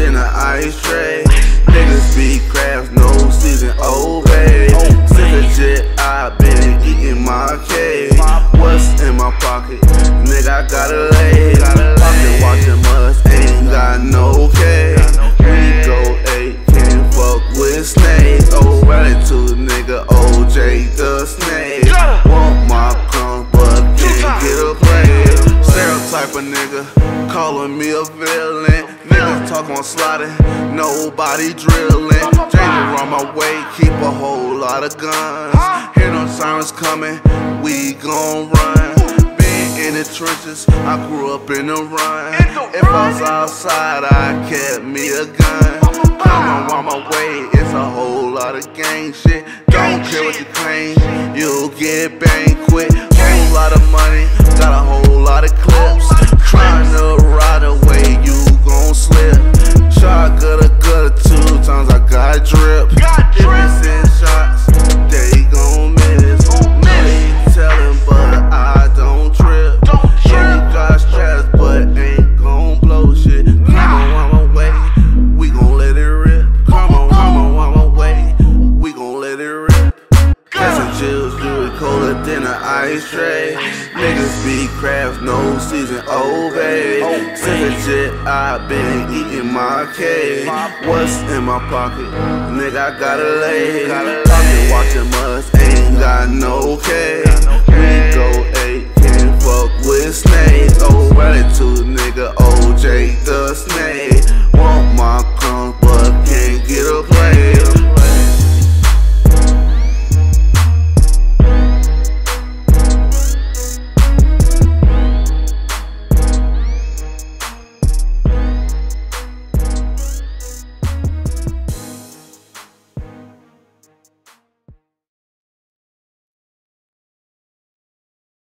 in an ice tray. Niggas be crabs, no season oh, obey. Since the jet, I been eating my cake. What's in my pocket? Nigga, I gotta lay. Pocket watching us, ain't got no case. We go eight, can't fuck with snakes. Oh, running to nigga OJ the snake. Want my crumb, but can't get a play. Stereotype a nigga, calling me a villain. Nigga, nobody drilling. Danger on my way, keep a whole lot of guns. Hear no sirens coming, we gon' run. Been in the trenches, I grew up in the run. If I was outside, I kept me a gun. Coming on my way, it's a whole lot of gang shit. Don't care what you claim, you'll get bang quick. Whole lot of money, got a whole colder an ice tray. Niggas be craft, no season, babe. Since jet, i been eating my cake. What's in my pocket? Nigga, I gotta lay. Pocket watching us, ain't got no K. We go